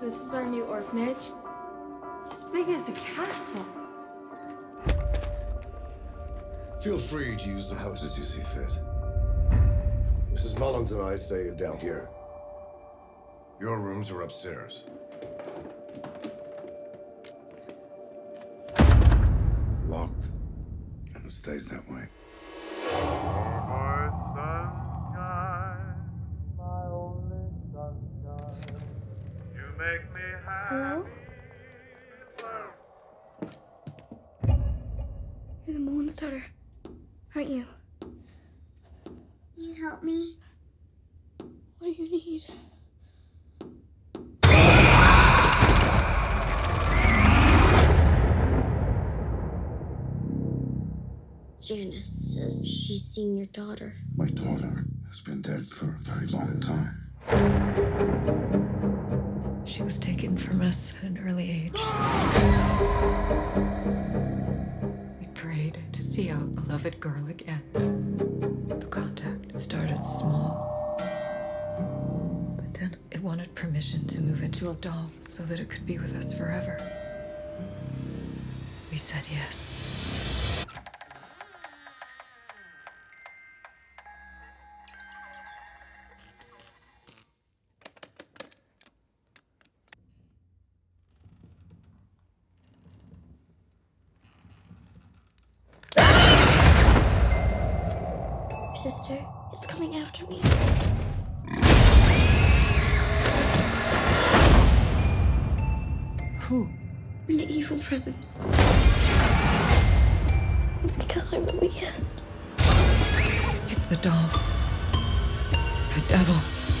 This is our new orphanage. It's as big as a castle. Feel free to use the house as you see fit. Mrs. Mullins and I stay down here. Your rooms are upstairs. Locked. And it stays that way. Hello? You're the Mullins daughter, aren't you? Can you help me? What do you need? Janice says she's seen your daughter. My daughter has been dead for a very long time. See our beloved girl again. The contact started small, but then it wanted permission to move into a doll so that it could be with us forever. We said yes. Sister is coming after me. Who? The evil presence. It's because I'm the weakest. It's the doll. The devil.